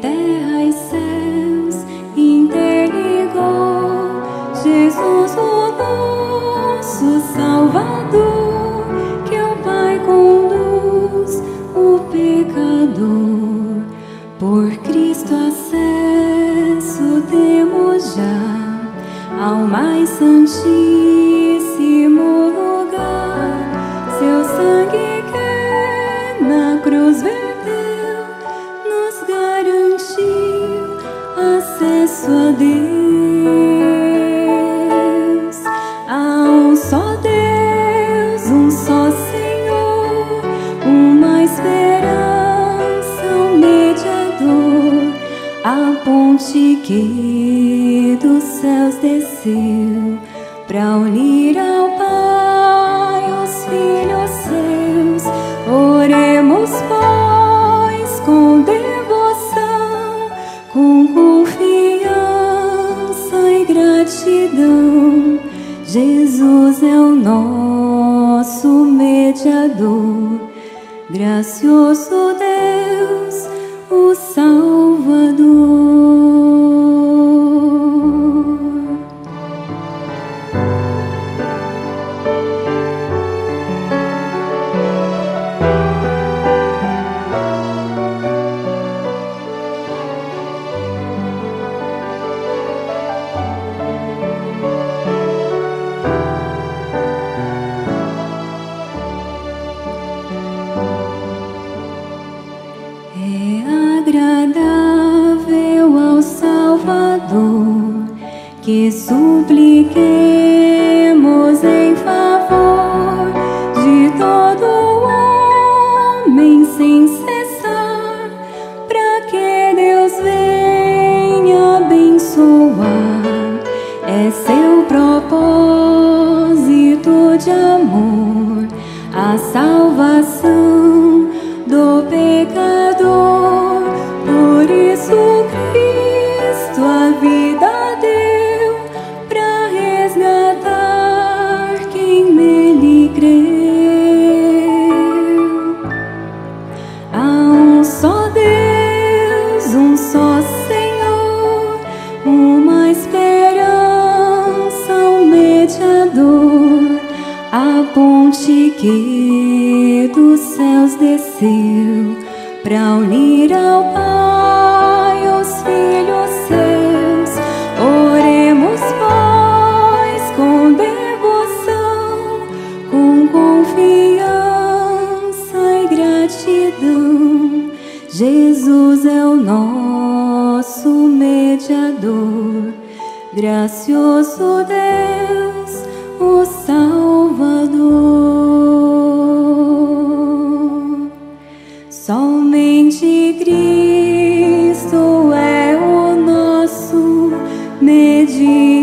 terra e céus interligou Jesus, o nosso Salvador, que o Pai conduz o pecador. Por Cristo acesso temos já ao mais santíssimo a Deus. Há um só Deus, um só Senhor, uma esperança, um mediador, a ponte que dos céus desceu para unir ao Pai os filhos seus. Oremos, pois, com devoção, com confiança Jesus é o nosso mediador, gracioso Deus, o Salvador. Que supliquemos em favor de todo homem sem cessar, para que Deus venha abençoar. É seu propósito de amor a salvação do pecador. Mediador, a ponte que dos céus desceu para unir ao Pai os filhos seus. Oremos, pois, com devoção, com confiança e gratidão. Jesus é o nosso mediador, gracioso Deus, o Salvador. Somente Cristo é o nosso medir.